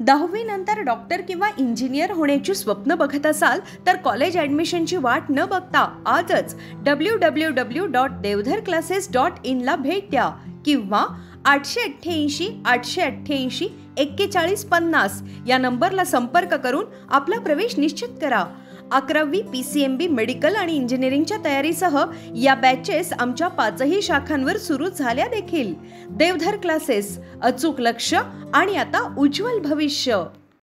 दहावीनंतर डॉक्टर किंवा इंजिनियर होण्याची स्वप्न बघत असाल तर कॉलेज ॲडमिशनची वाट न बघता आजच W W W dot Deodhar classes dot इनला भेट द्या किंवा आठशे अठ्ठ्याऐंशी आठशे अठ्ठ्याऐंशी एक्केचाळीस पन्नास या नंबरला संपर्क करून आपला प्रवेश निश्चित करा. अकरावी P C M B medical आणि इंजिनिअरिंगच्या तयारीसह या बॅचेस आमच्या पाचही शाखांवर सुरू झाल्या देखील. देवधर क्लासेस अचूक लक्ष आणि आता उज्ज्वल भविष्य.